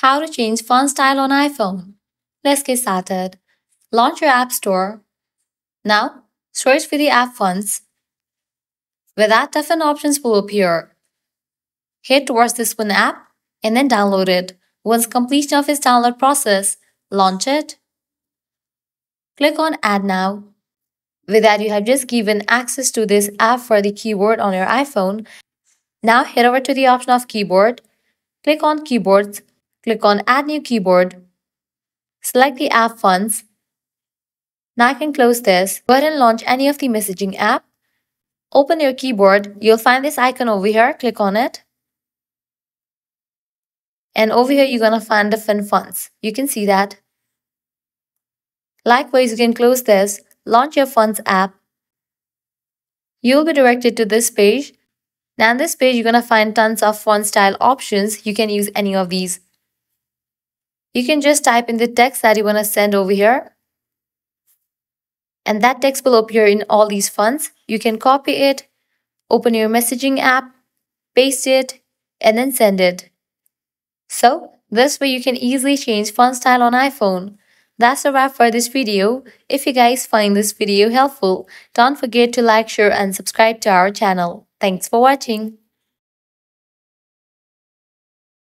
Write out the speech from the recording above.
How to change font style on iPhone. Let's get started. Launch your App Store. Now, search for the app fonts. With that, different options will appear. Head towards this one app and then download it. Once completion of its download process, launch it. Click on Add Now. With that, you have just given access to this app for the keyboard on your iPhone. Now head over to the option of keyboard. Click on Keyboards Click on Add New Keyboard. Select the app fonts. Now I can close this. Go ahead and launch any of the messaging app. Open your keyboard. You'll find this icon over here. Click on it. And over here, you're going to find different fonts. You can see that. Likewise, you can close this. Launch your fonts app. You'll be directed to this page. Now in this page, you're going to find tons of font style options. You can use any of these. You can just type in the text that you want to send over here. And that text will appear in all these fonts. You can copy it, open your messaging app, paste it, and then send it. So, this way you can easily change font style on iPhone. That's a wrap for this video. If you guys find this video helpful, don't forget to like, share and subscribe to our channel. Thanks for watching.